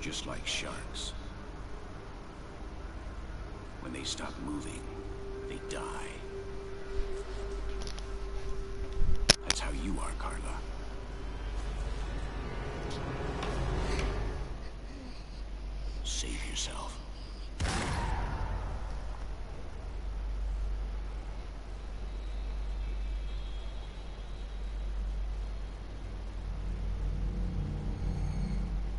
just like sharks. When they stop moving, they die. That's how you are, Carla. Save yourself.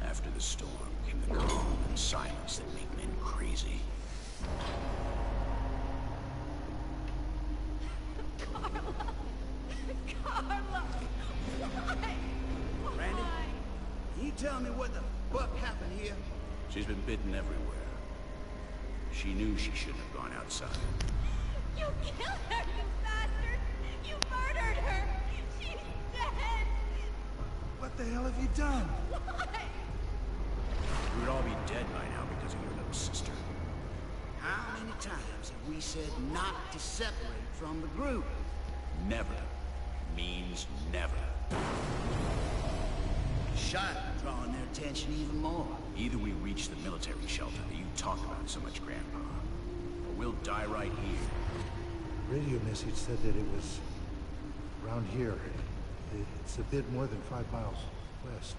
After the storm came the calm and silence that make men crazy. Carla! Why? Randy? Why? Can you tell me what the fuck happened here? She's been bitten everywhere. She knew she shouldn't have gone outside. You killed her, you bastard! You murdered her! She's dead! What the hell have you done? Would all be dead by now because of your little sister. How many times have we said not to separate from the group? Never means never. Shot drawing their attention even more. Either we reach the military shelter that you talk about so much, Grandpa, or we'll die right here. Radio message said that it was around here. It's a bit more than five miles west.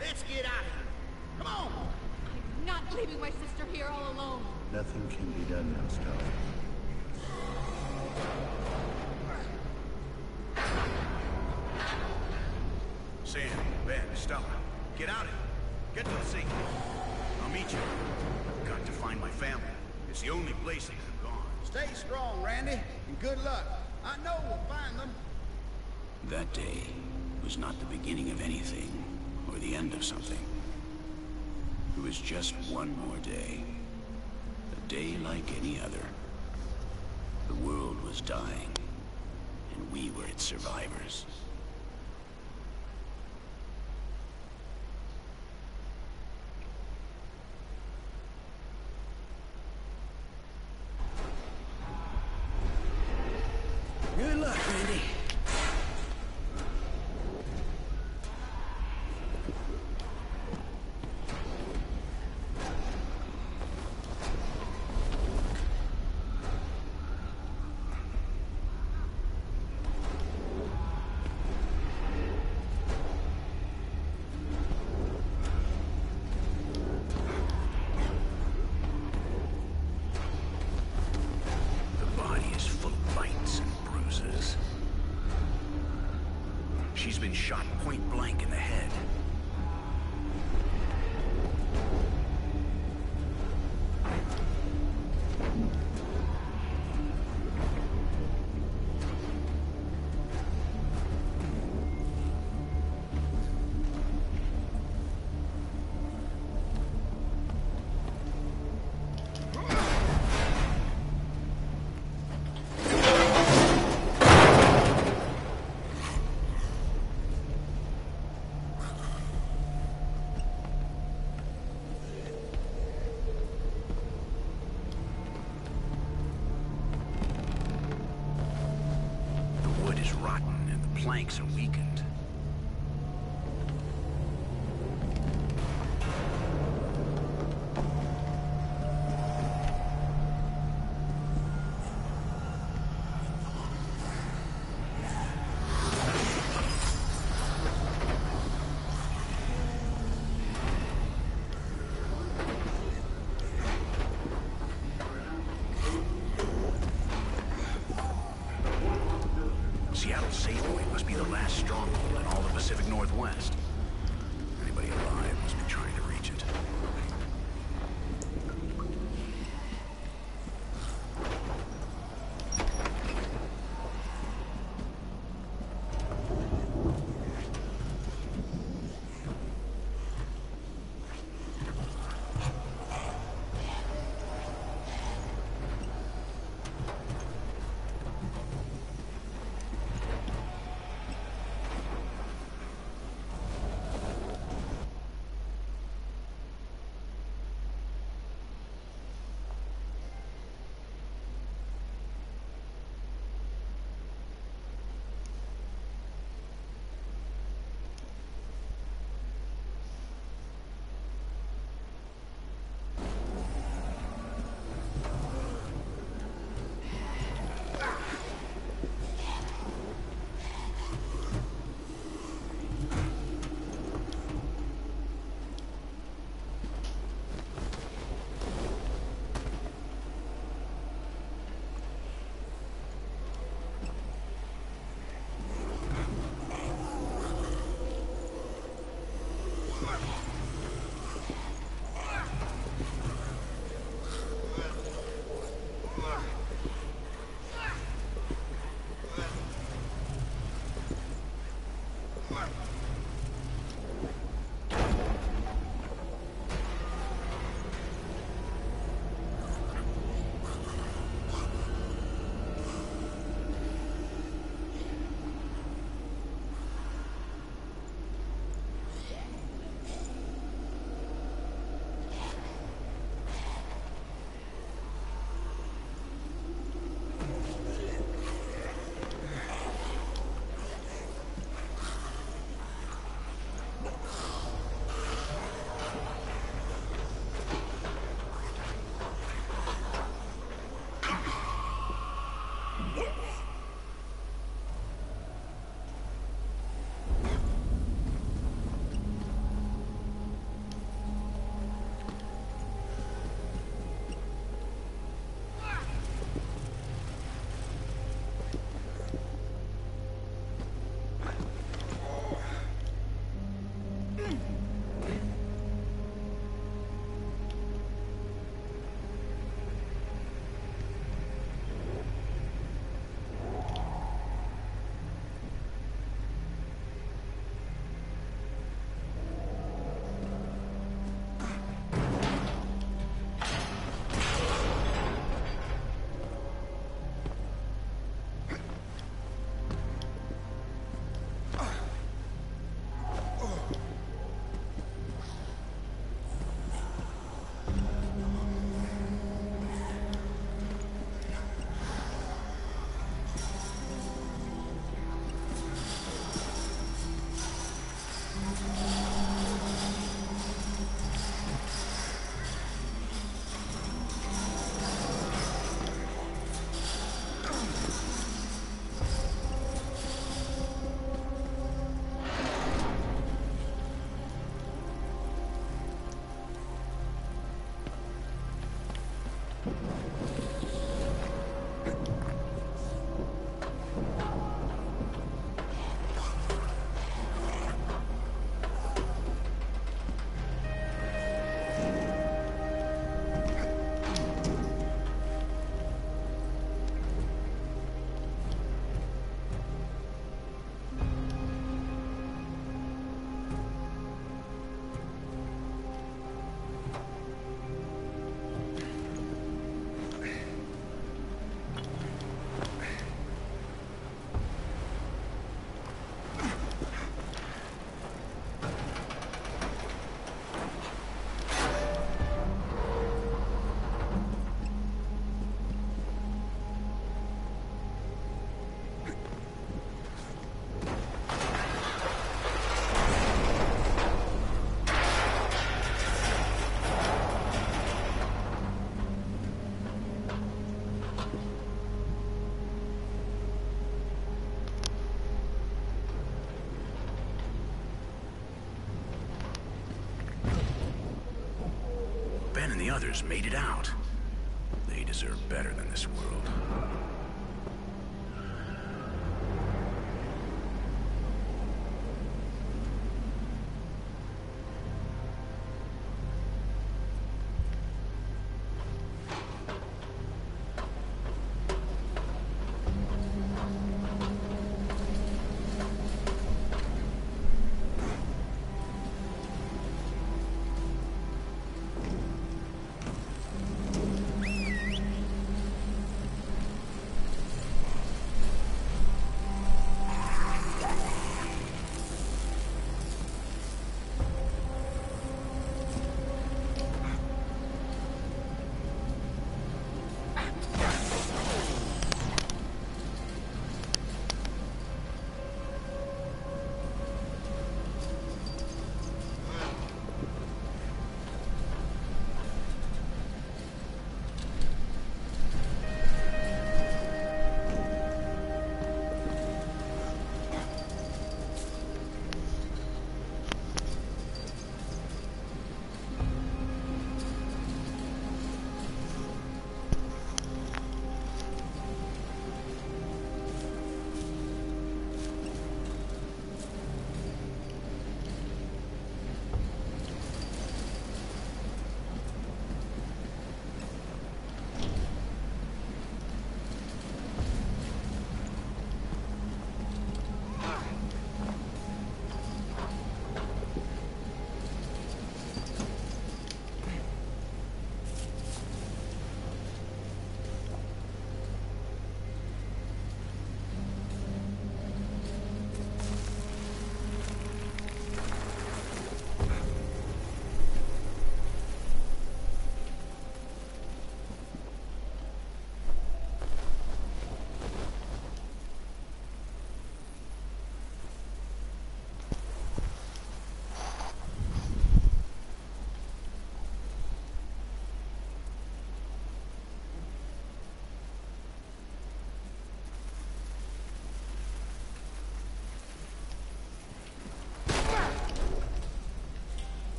Let's get out of here. Come on! I'm not leaving my sister here all alone. Nothing can be done now, Stella. Sam, Ben, Stella, get out of here. Get to the sea. I'll meet you. I've got to find my family. It's the only place they could have gone. Stay strong, Randy, and good luck. I know we'll find them. That day was not the beginning of anything, or the end of something. It was just one more day. A day like any other. The world was dying, and we were its survivors. Others made it out. They deserve better than this world.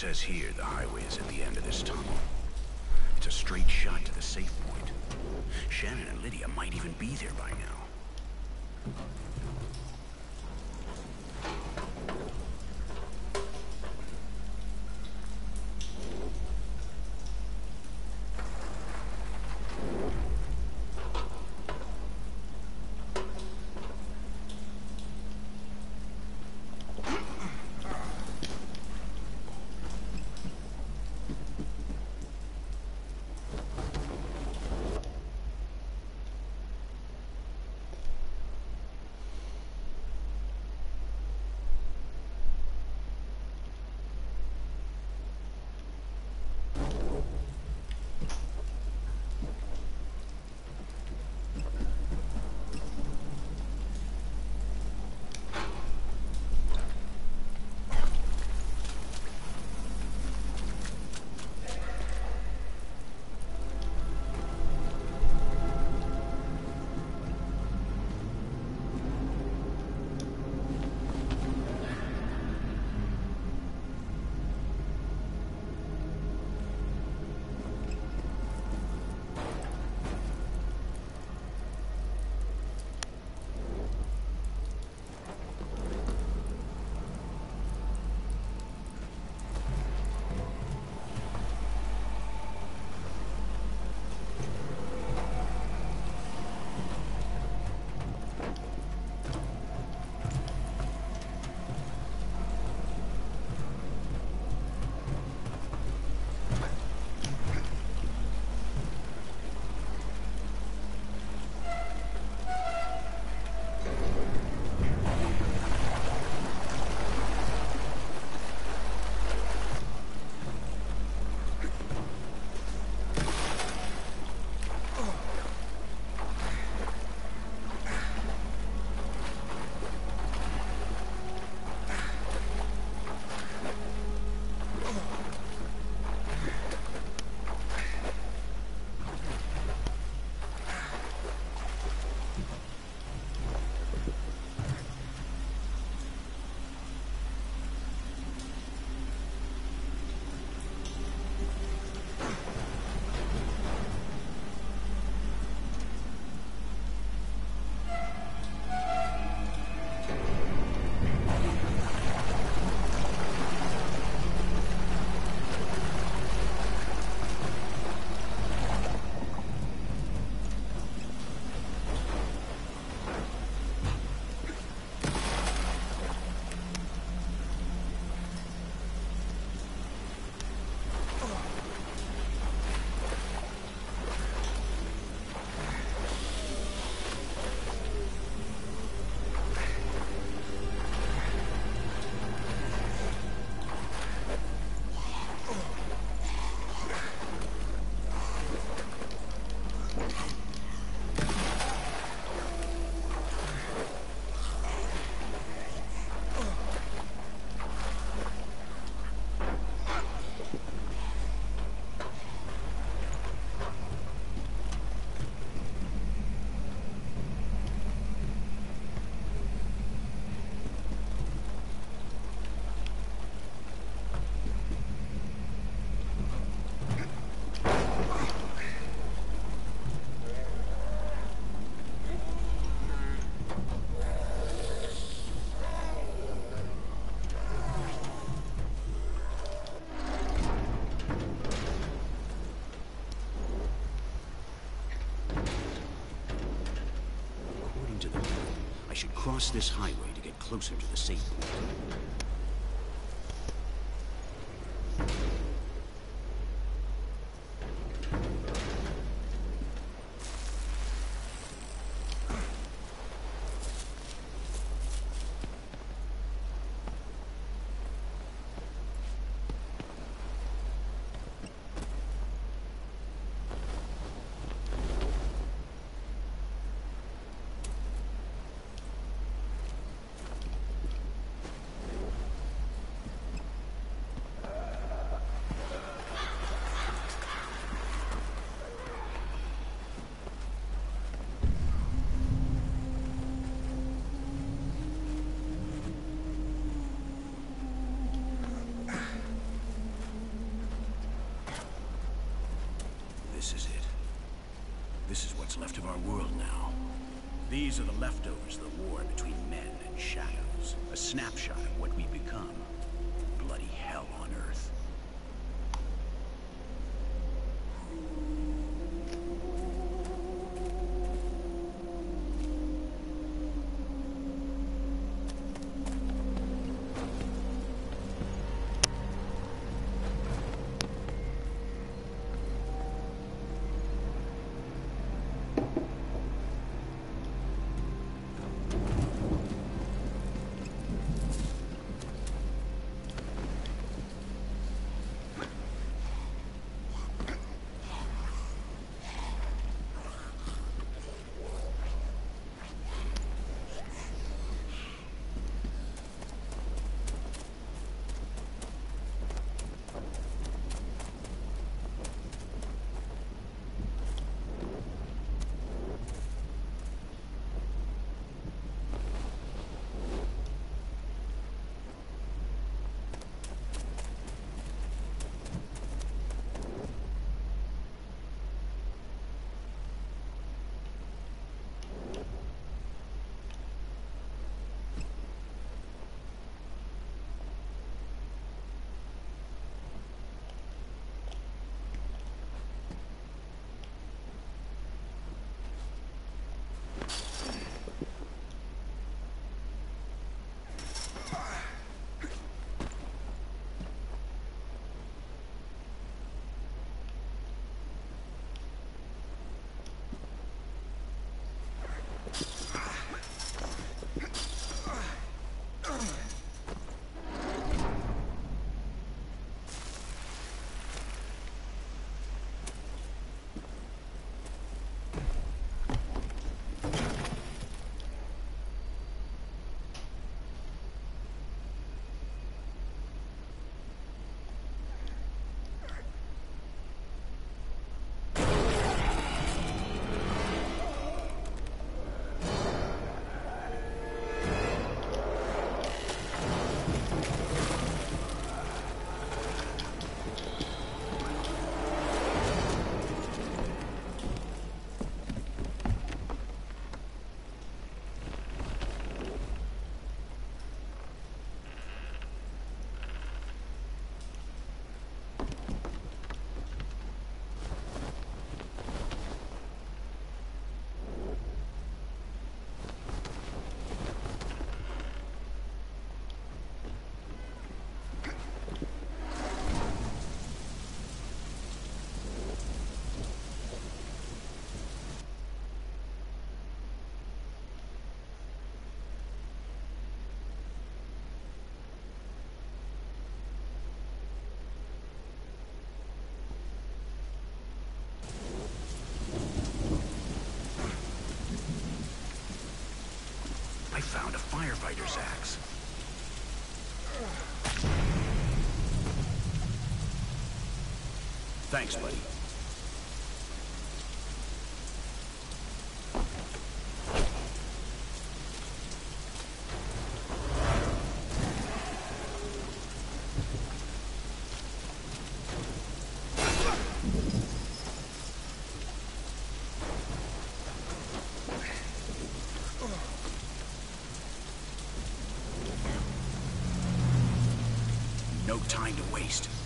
Says here the highway is at the end of this tunnel. It's a straight shot to the safe point. Shannon and Lydia might even be there by now. Cross this highway to get closer to the safe point. This is it. This is what's left of our world now. These are the leftovers of the war between men and shadows. A snapshot firefighter's axe. Thanks, buddy. No time to waste.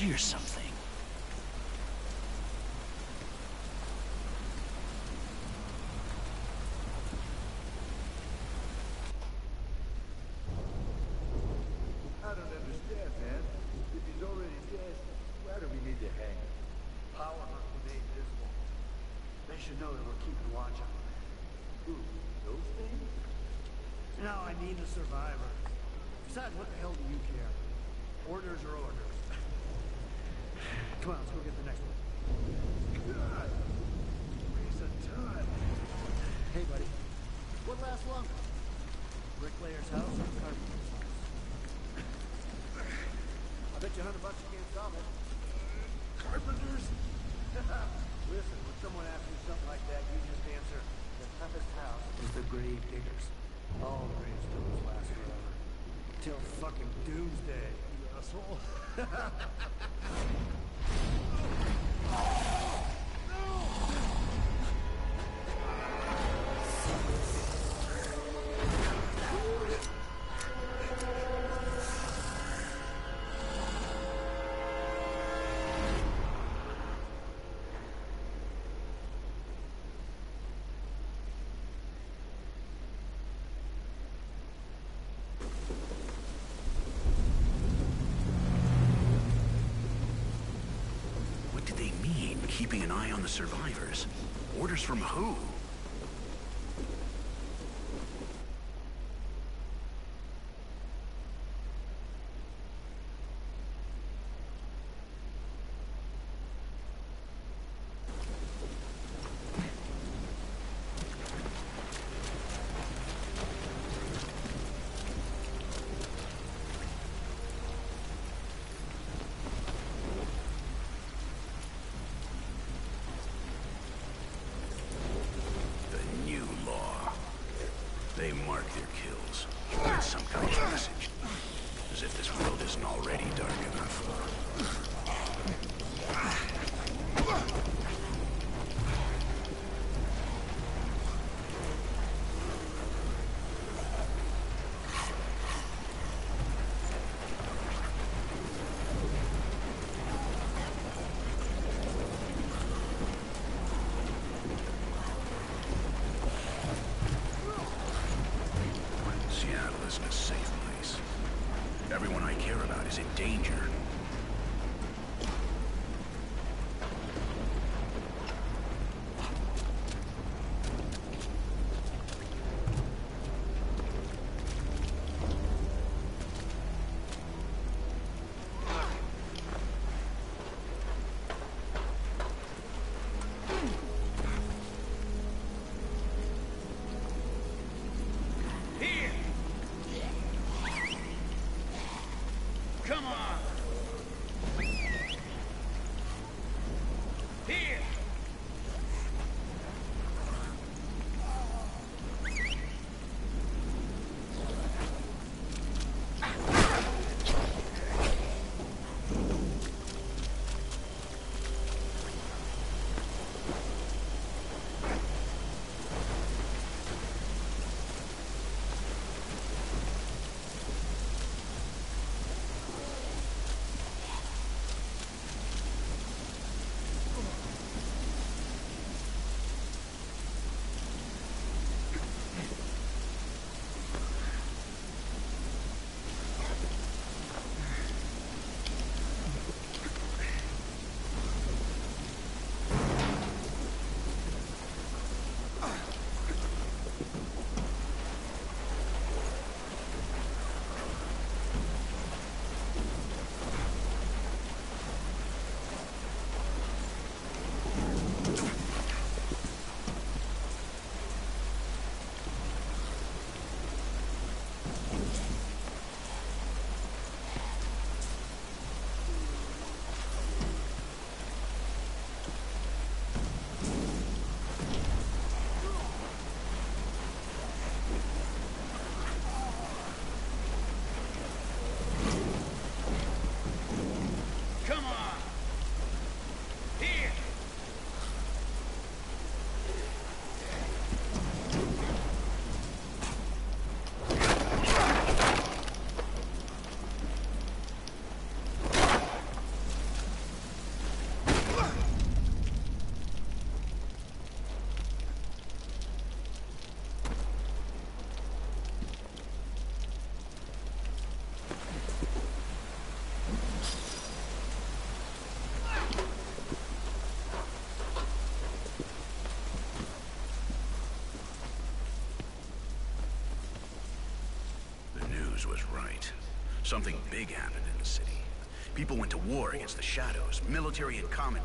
hear something. I don't understand, man. If he's already dead, why do we need to hang him? Power must remain visible. They should know that we're keeping watch on them. Who? Those things? No, I mean the survivor. Besides, what the hell do you care? Orders are orders. Come on, let's go get the next one. God! Waste of time. Hey, buddy. What lasts longer? Bricklayer's house or carpenter's house? I bet you a hundred bucks you can't solve it. Carpenters? Listen, when someone asks you something like that, you just answer, the toughest house is the grave diggers. All gravestones last forever. Till fucking doomsday, you asshole. keeping an eye on the survivors? Orders from who? Was right. Something big happened in the city. People went to war against the Shadows, military and common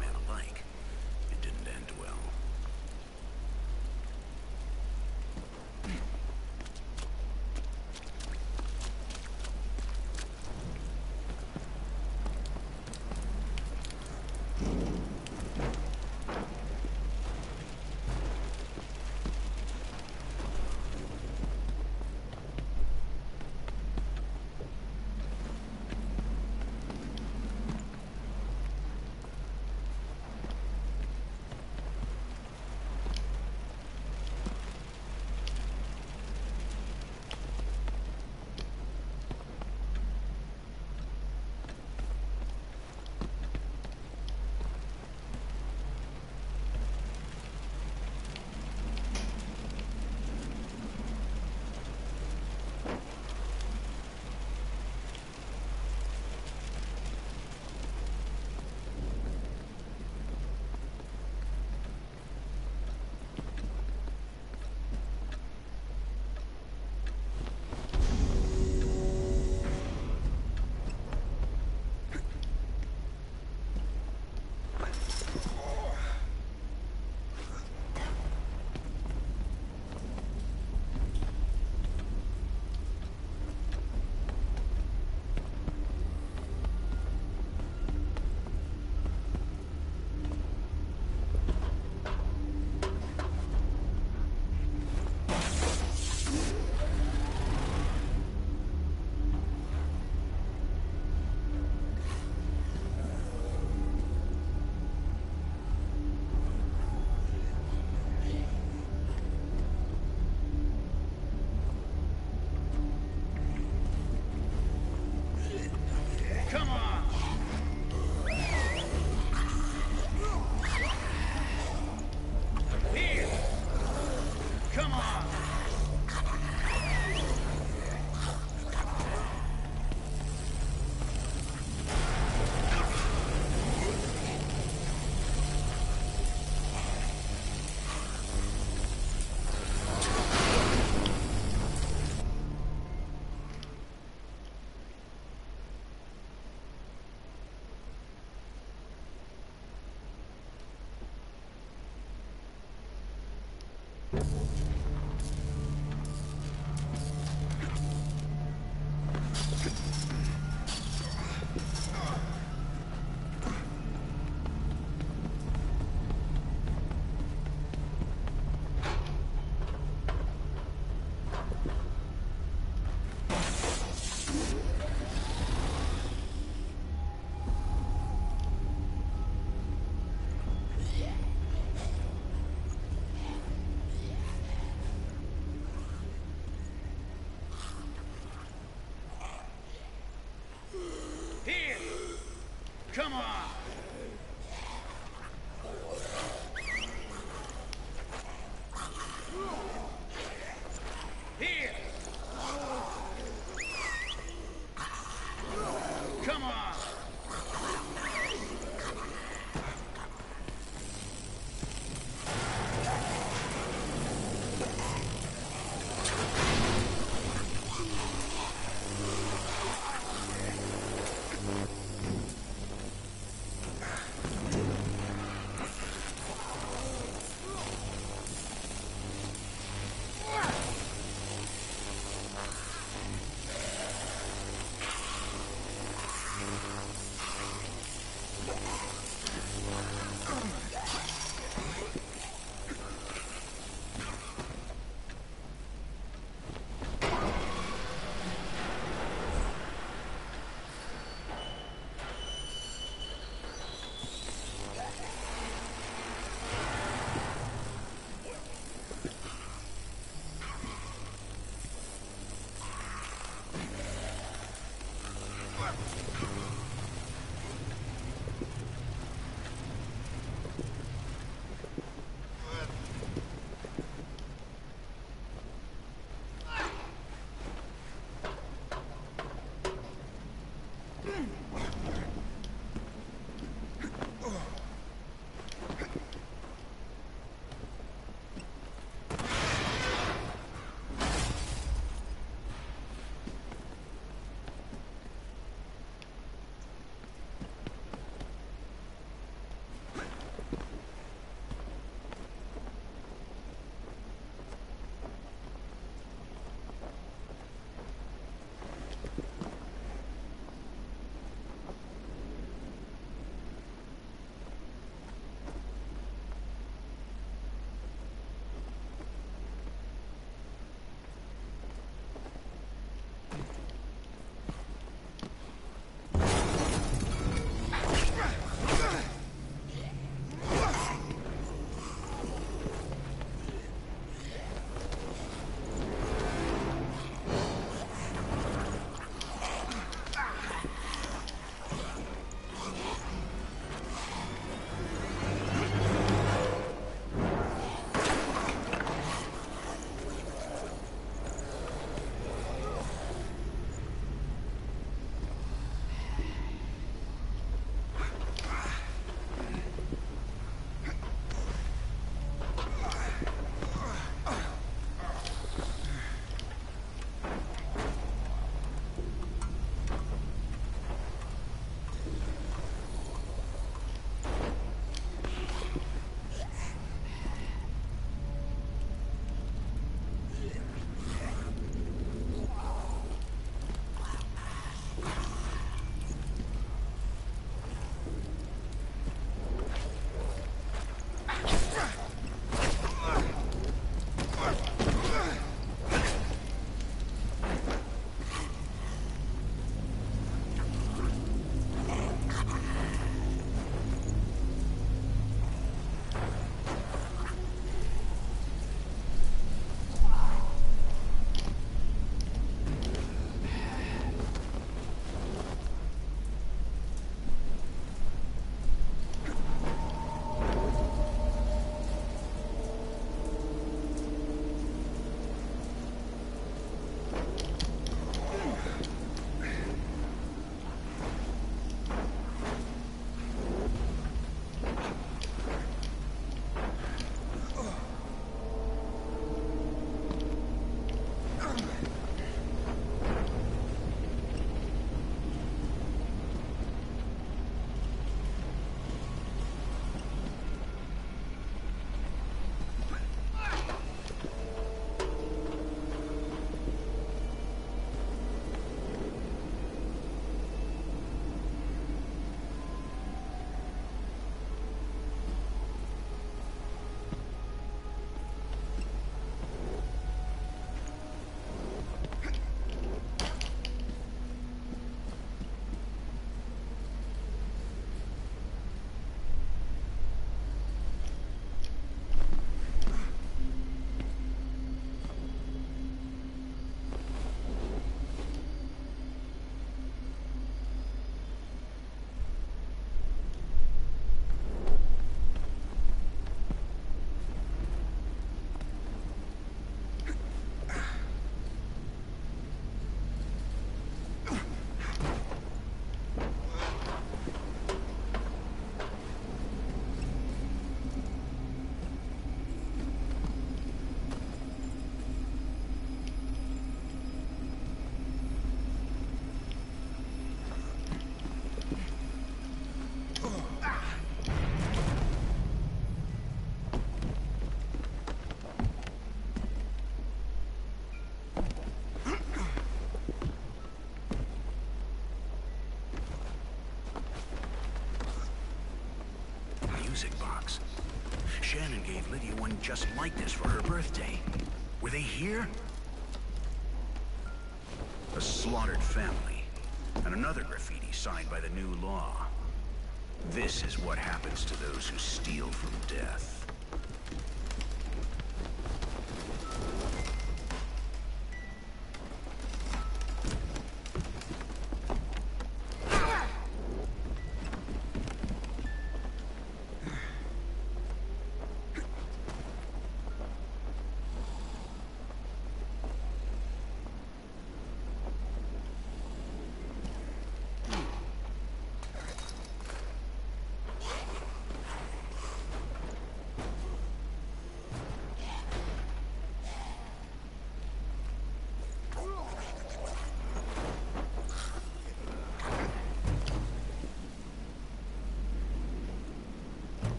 Come on! Shannon gave Lydia one just like this for her birthday. Were they here? A slaughtered family. And another graffiti signed by the new law. This is what happens to those who steal from death.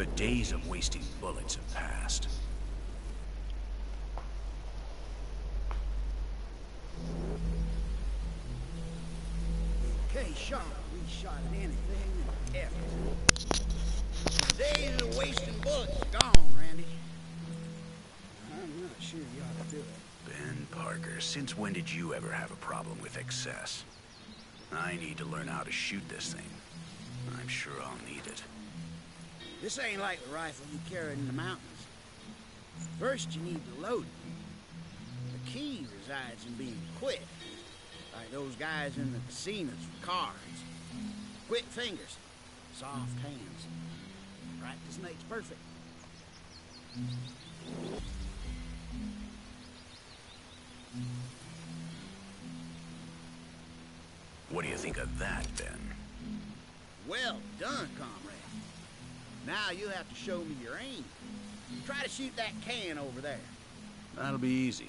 The days of wasting bullets have passed. Okay, shot. We shot at anything and everything. The days of wasting bullets are gone, Randy. I'm not sure you ought to do it. Ben Parker, since when did you ever have a problem with excess? I need to learn how to shoot this thing. I'm sure I'll need it. This ain't like the rifle you carried in the mountains. First, you need to load it. The key resides in being quick. Like those guys in the casinos for cards. Quick fingers, soft hands. Practice makes perfect. What do you think of that, Ben? Well done, comrade. Now you have to show me your aim. Try to shoot that can over there. That'll be easy.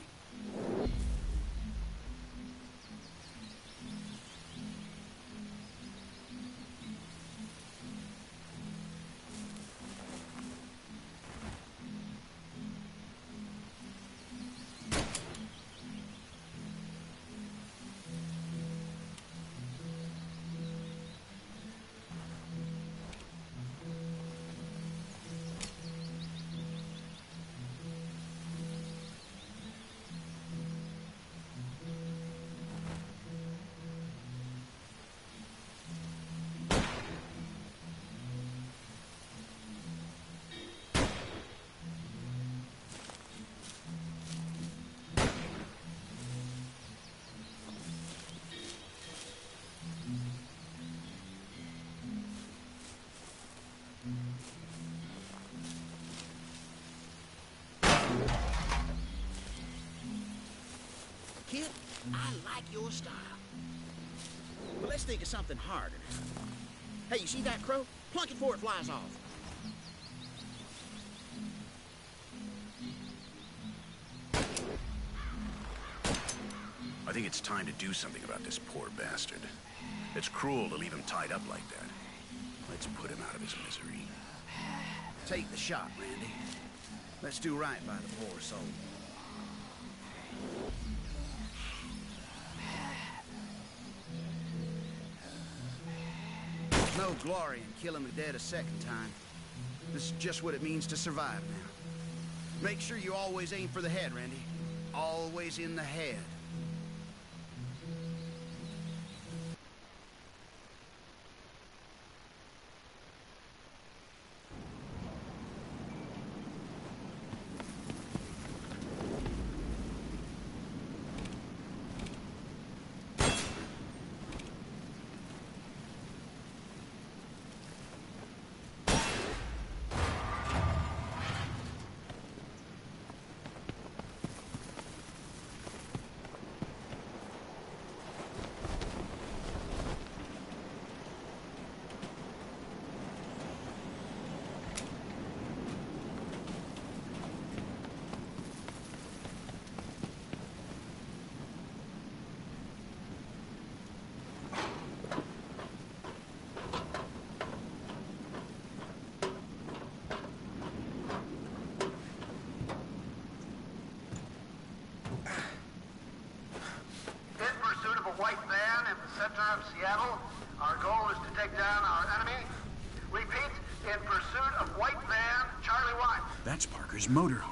I like your style. But let's think of something harder. Hey, you see that crow? Plunk it before it flies off. I think it's time to do something about this poor bastard. It's cruel to leave him tied up like that. Let's put him out of his misery. Take the shot, Randy. Let's do right by the poor soul. No glory in killing the dead a second time. This is just what it means to survive now. Make sure you always aim for the head, Randy. Always in the head. That's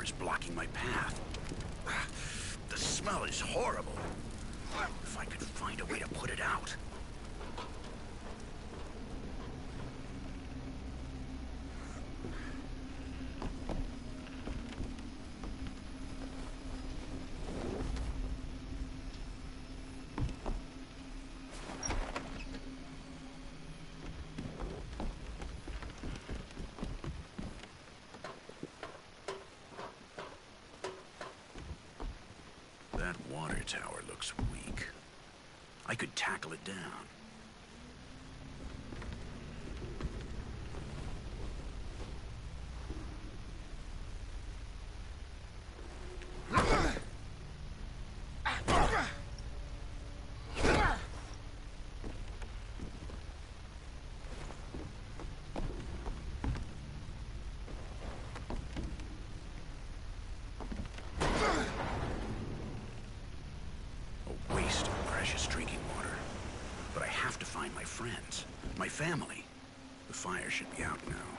fire is blocking my path. Ah, the smell is horrible. If I could find a way to put it out. That water tower looks weak. I could tackle it down. A waste of precious drinking water. But I have to find my friends, my family. The fire should be out now.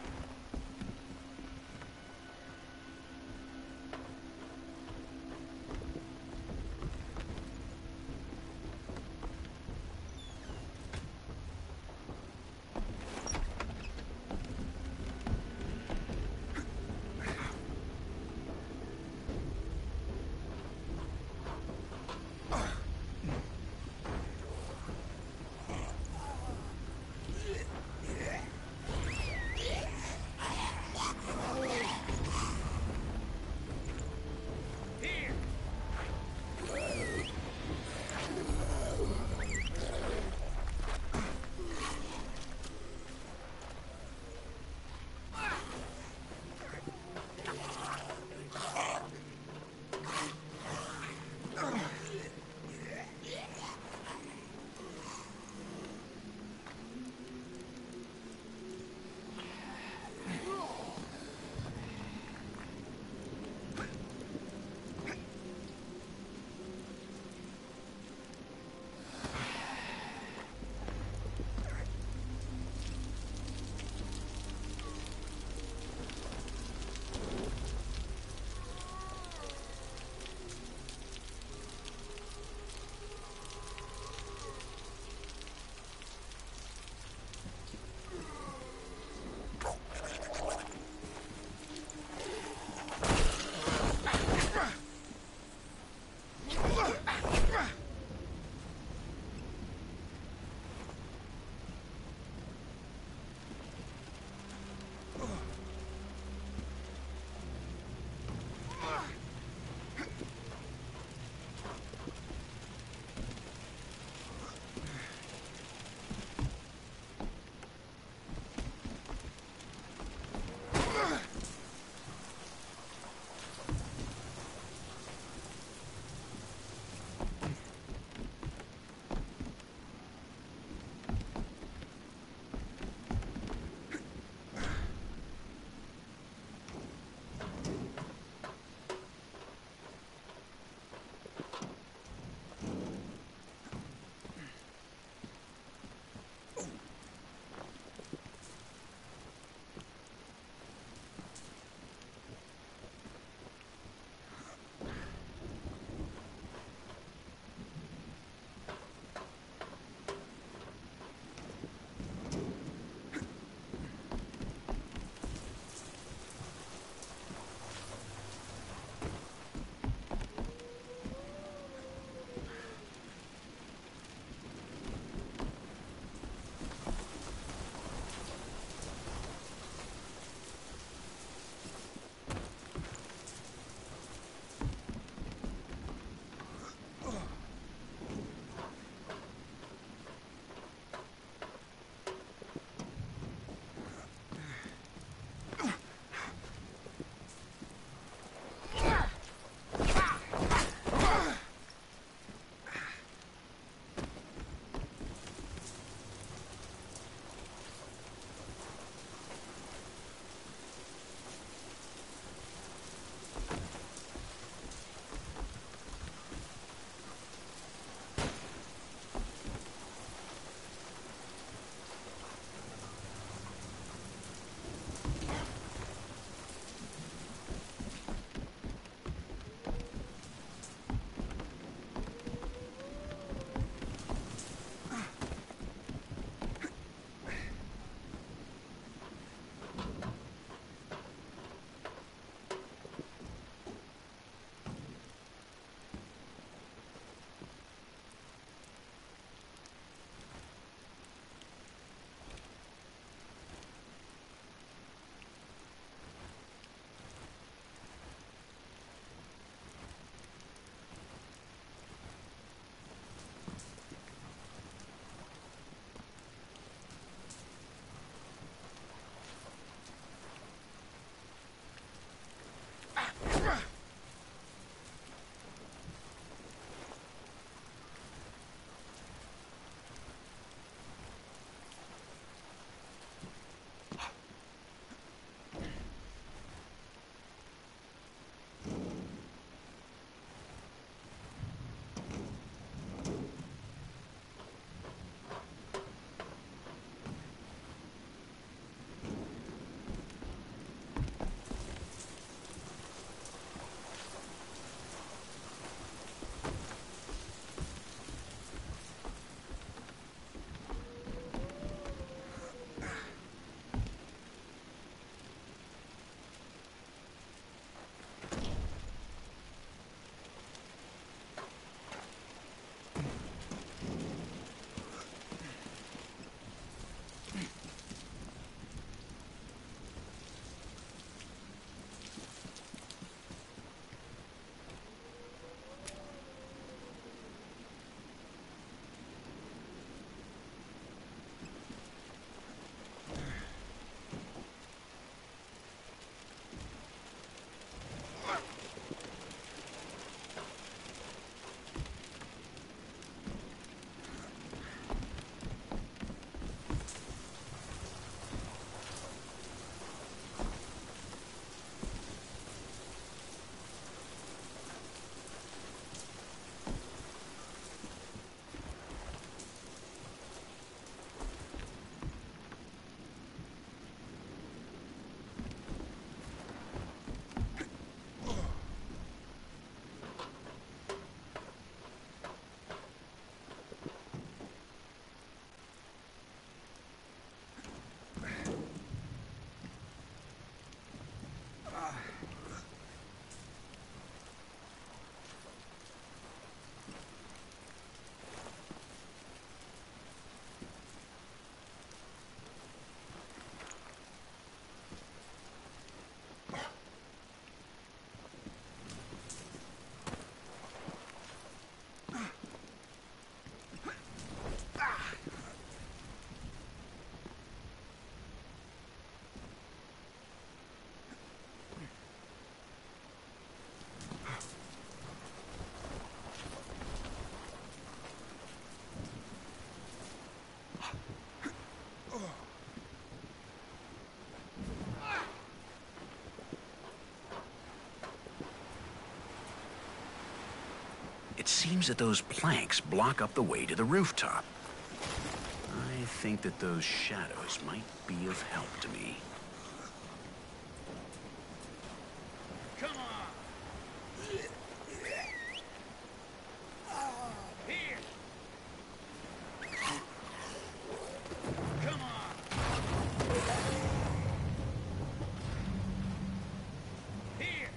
Seems that those planks block up the way to the rooftop. I think that those shadows might be of help to me. Come on! Here! Come on! Here!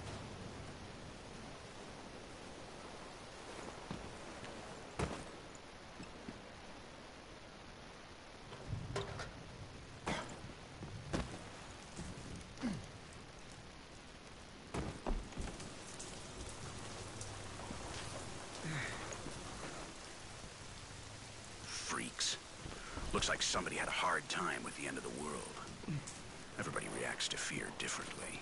Looks like somebody had a hard time with the end of the world. Everybody reacts to fear differently.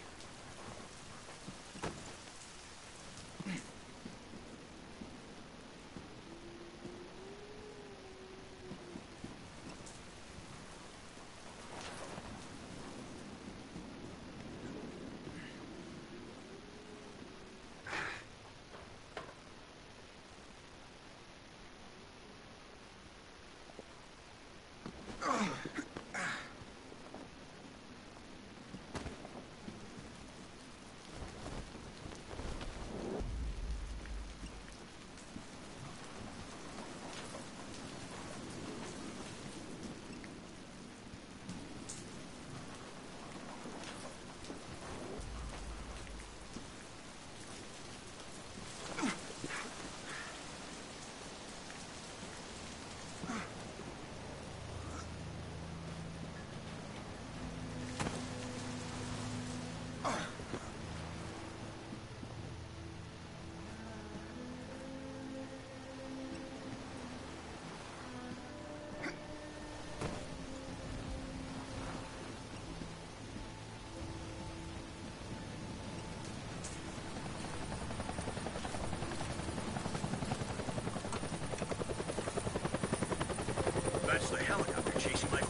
That's the helicopter chasing my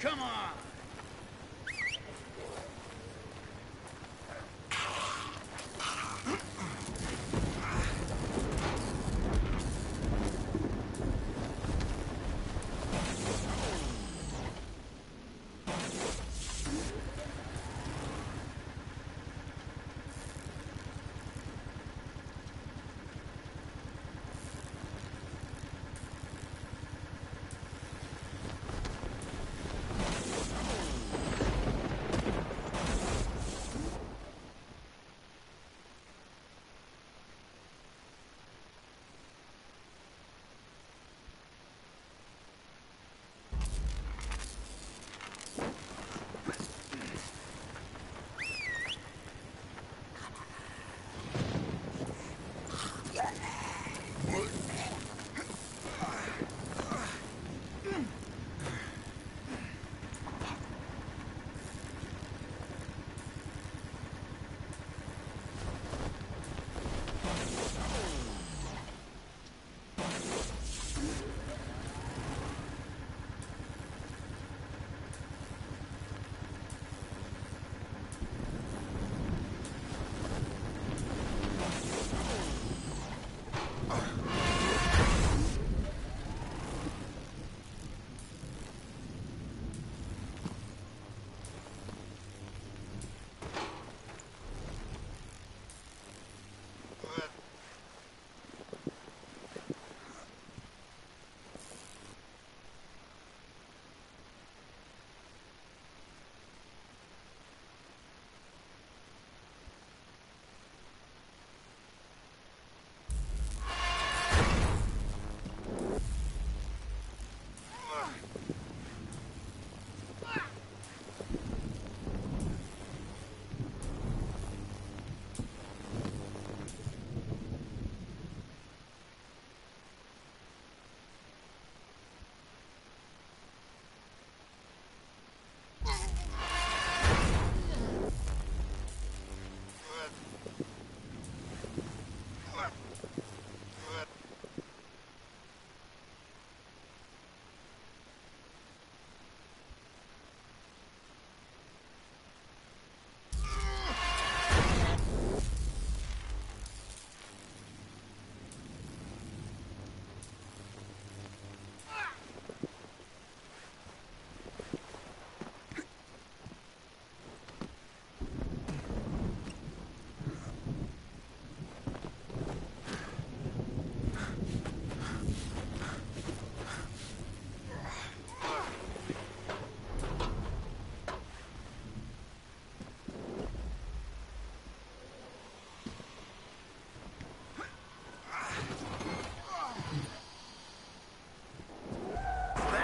Come on!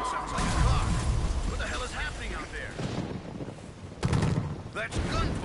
Sounds like a car. What the hell is happening out there? That's gunfire.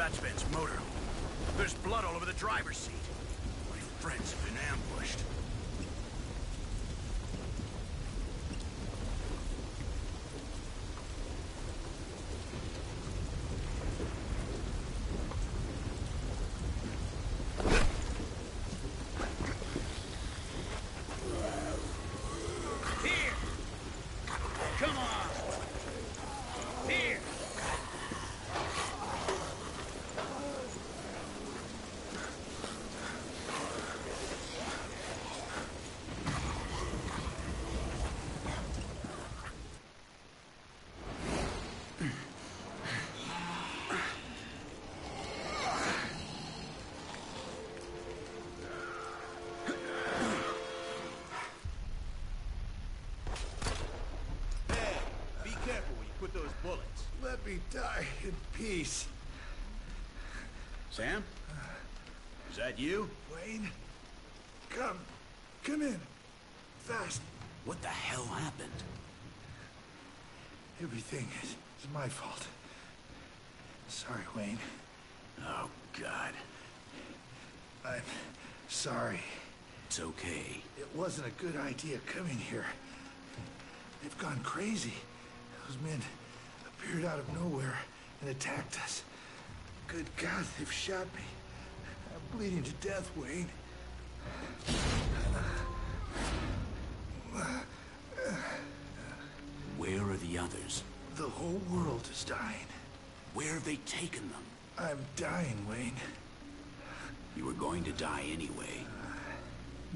That's Ben's motorhome. There's blood all over the driver's seat. My friends have been ambushed. careful when you put those bullets. Let me die in peace. Sam? Is that you? Wayne, come. Come in. Fast. What the hell happened? Everything is, is my fault. Sorry, Wayne. Oh, God. I'm sorry. It's okay. It wasn't a good idea coming here. They've gone crazy. Those men appeared out of nowhere and attacked us. Good God, they've shot me. I'm bleeding to death, Wayne. Where are the others? The whole world is dying. Where have they taken them? I'm dying, Wayne. You were going to die anyway.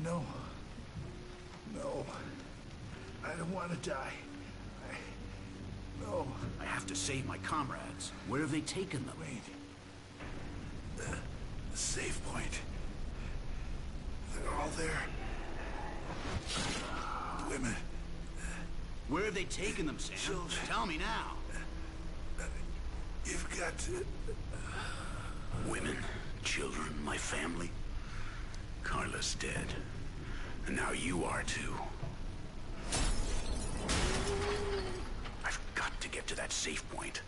No. No. I don't want to die. I... No. I have to save my comrades. Where have they taken them? Wayne. The, the safe point. They're all there. The Women. Where have they taken them, Sam? Children. Tell me now. You've got to... Uh, women, children, my family. Carla's dead. And now you are too. To that safe point.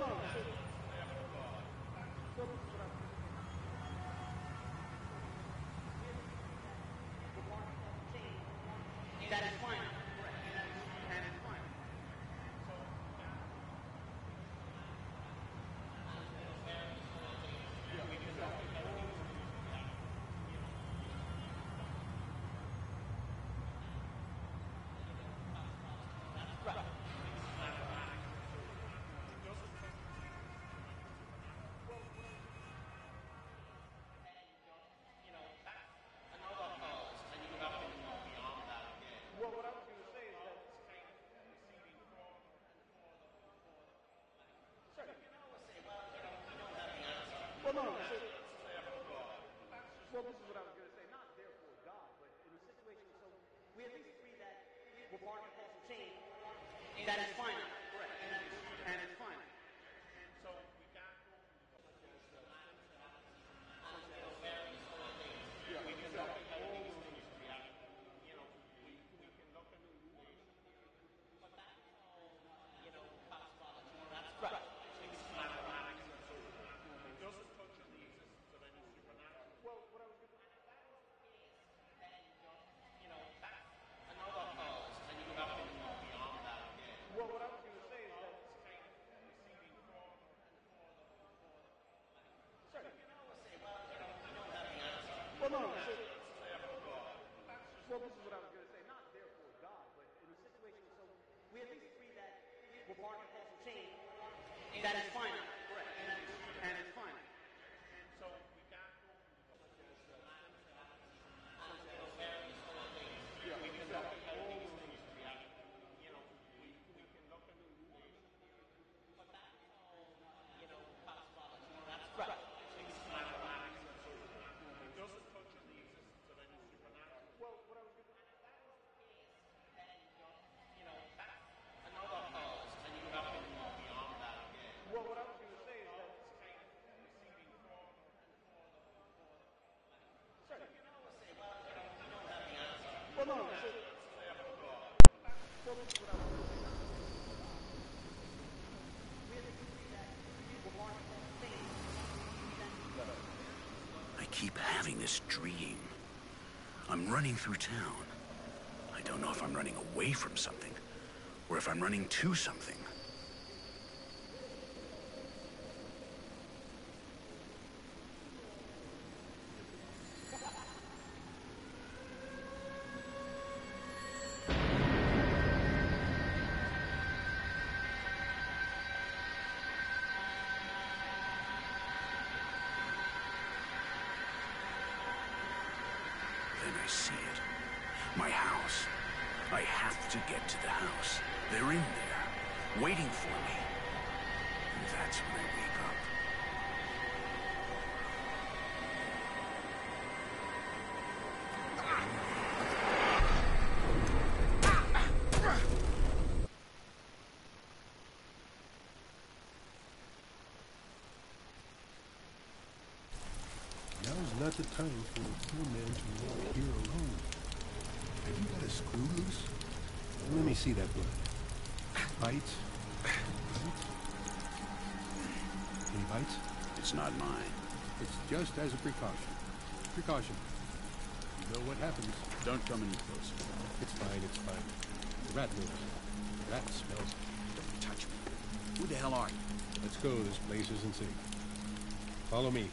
That is fine. Well, no, so, well, this is what I was going to say. Not therefore God, but in a situation, so we at least agree that we're barred by false chain. That is fine. Correct. And it's fine. So we got. Yeah, we can go. Right. Well, what I was going to Well, what I was going to say is that. Sorry. Well, no, so, well, this is what I was going to say. Not therefore God, but in a situation, so we at least agree that we're barred by false chain. That is fine. Correct. And it's fine. So we got. Yeah, we can go. Right. Well, what I was going to Well, what I was going to say is that. Sorry. Well, no, so. Well, this is what I was going to say. We had to agree that we're barred by false chain. I keep having this dream. I'm running through town. I don't know if I'm running away from something, or if I'm running to something. See it. My house. I have to get to the house. They're in there, waiting for me. And that's when I wake up. Now's not the time for a poor man to walk here alone. Have you got a screw loose? Let me see that blood. Bites? Bites? Any bites? It's not mine. It's just as a precaution. Precaution. You know what happens. Don't come any closer. It's fine, it's fine. The rat knows. The rat smells it. touch me. Who the hell are you? Let's go. This place isn't safe. Follow me.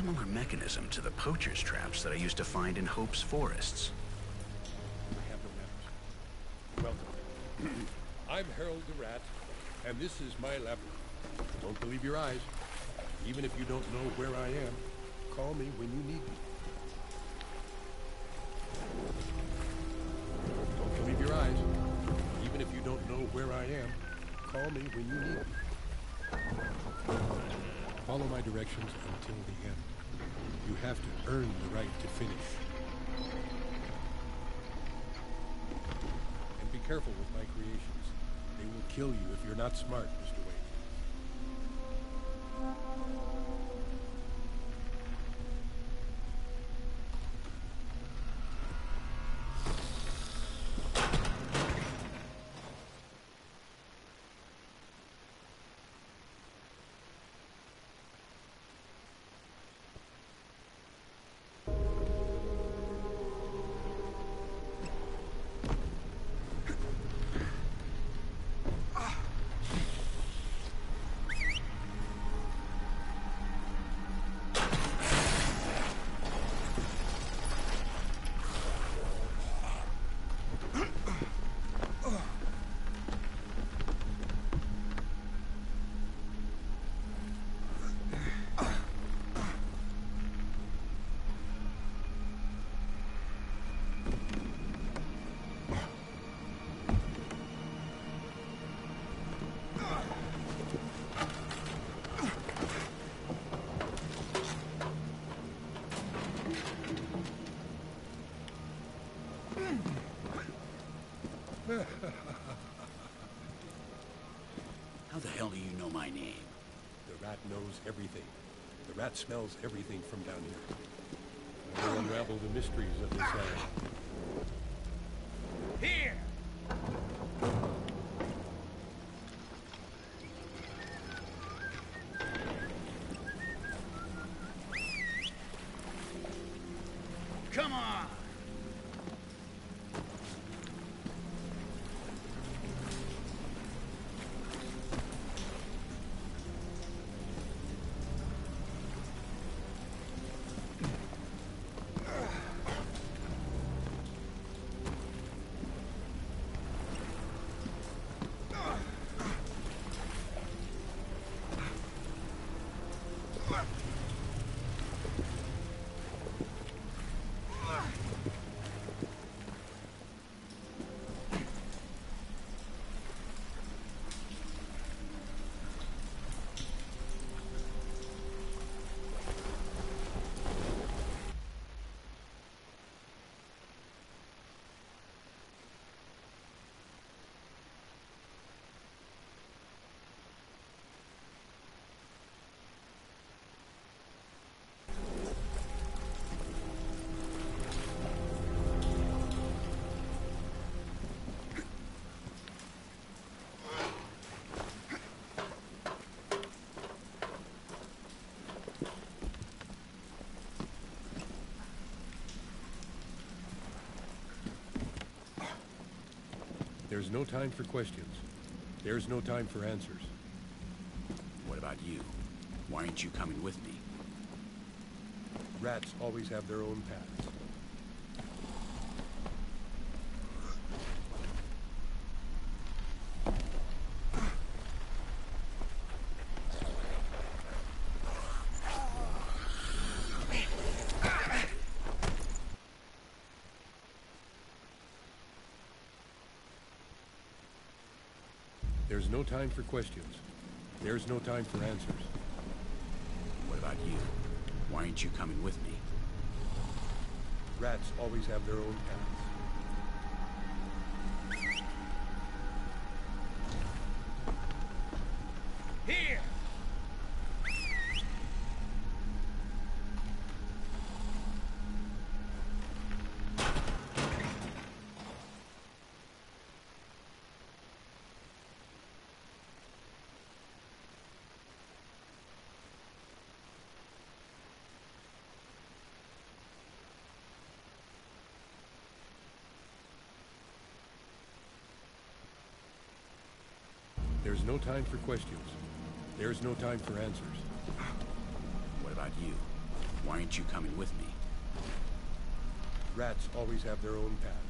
Similar mechanism to the poacher's traps that I used to find in Hope's forests. I have no. Welcome. I'm Harold the Rat, and this is my labyrinth. Don't believe your eyes. Even if you don't know where I am, call me when you need me. Don't believe your eyes. Even if you don't know where I am, call me when you need me. Follow my directions until the end. You have to earn the right to finish. And be careful with my creations. They will kill you if you're not smart, knows everything. The rat smells everything from down here. I will unravel the mysteries of this land. Here! Come on! There's no time for questions. There's no time for answers. What about you? Why aren't you coming with me? Rats always have their own paths. No time for questions. There's no time for answers. What about you? Why aren't you coming with me? Rats always have their own paths. There's no time for questions. There's no time for answers. What about you? Why aren't you coming with me? Rats always have their own paths.